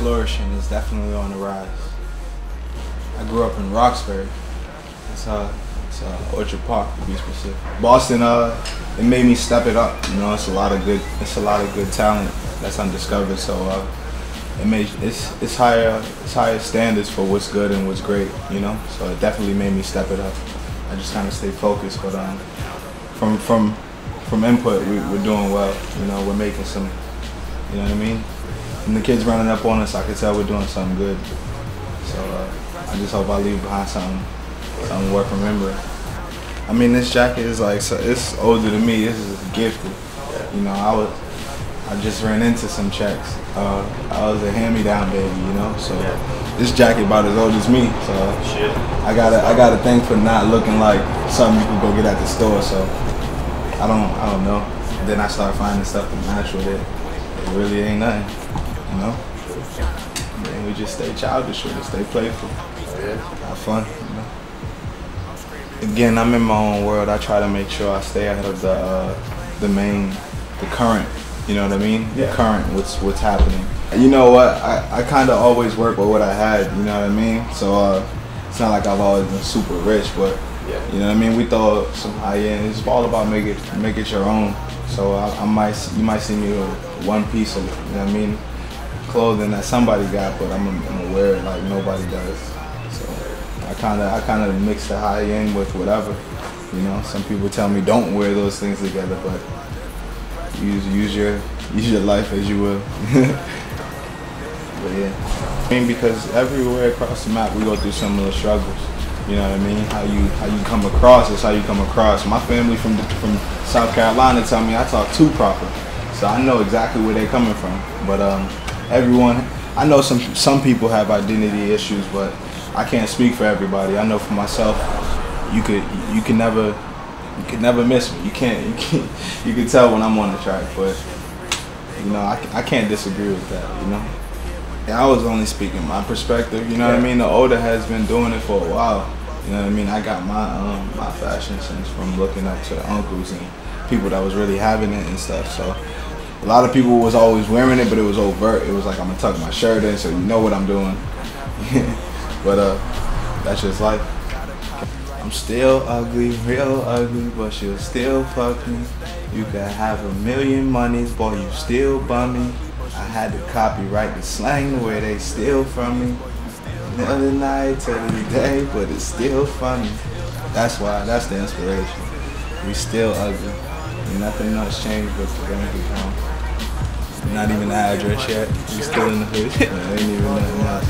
flourishing is definitely on the rise. I grew up in Roxbury. It's uh, it's uh, Orchard Park to be specific. Boston, uh, it made me step it up. You know, it's a lot of good, it's a lot of good talent that's undiscovered. So uh, it made it's it's higher it's higher standards for what's good and what's great. You know, so it definitely made me step it up. I just kind of stay focused, but um, from from from input, we, we're doing well. You know, we're making some. You know what I mean? And the kids running up on us, I can tell we're doing something good. So uh, I just hope I leave behind something, something worth remembering. I mean, this jacket is like so it's older than me. This is gifted. You know, I was I just ran into some checks. Uh, I was a hand-me-down baby, you know. So this jacket about as old as me. So I got a I got a thing for not looking like something you can go get at the store. So I don't I don't know. Then I start finding stuff to match with it. It really ain't nothing, you know. And we just stay childish with it, stay playful, have fun. You know? Again, I'm in my own world. I try to make sure I stay ahead of the uh, the main, the current. You know what I mean? The current, what's what's happening. You know what? I, I kind of always work with what I had. You know what I mean? So uh, it's not like I've always been super rich, but yeah. you know what I mean. We throw some high end. It's all about make it make it your own. So I, I might you might see me with one piece of it, you know what I mean clothing that somebody got, but I'm, I'm it like nobody does. So I kind of I kind of mix the high end with whatever. You know, some people tell me don't wear those things together, but use use your use your life as you will. but yeah, I mean because everywhere across the map we go through similar struggles. You know what I mean? How you how you come across is how you come across. My family from from South Carolina tell me I talk too proper, so I know exactly where they're coming from. But um, everyone, I know some some people have identity issues, but I can't speak for everybody. I know for myself, you could you can never you can never miss me. You can't you can you can tell when I'm on the track, but you know I, I can't disagree with that. You know. Yeah, I was only speaking my perspective. You know what I mean? The older has been doing it for a while. You know what I mean? I got my um, my fashion sense from looking up to uncles and people that was really having it and stuff. So a lot of people was always wearing it, but it was overt. It was like I'm gonna tuck my shirt in, so you know what I'm doing. but uh, that's just life. I'm still ugly, real ugly, but she'll still fuck me. You could have a million monies, boy, you still bum me. I had to copyright the slang way they steal from me. The other night the day, but it's still funny. That's why, that's the inspiration. We still ugly. Nothing much changed but the bank account. Not even the address yet. We still in the hood. ain't even nothing else.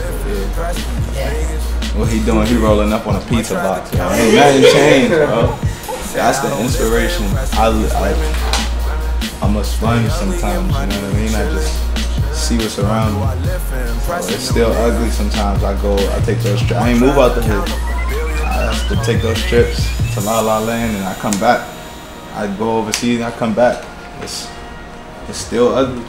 Yeah. What he doing? He rolling up on a pizza box. Yo. Ain't nothing changed, bro. That's the inspiration. I, I, I'm a sponge sometimes, you know what I mean? I just see what's around me. So it's still ugly sometimes. I go, I take those trips. I ain't move out the hood. I have to take those trips to La La Land and I come back. I go overseas and I come back. It's, it's still ugly.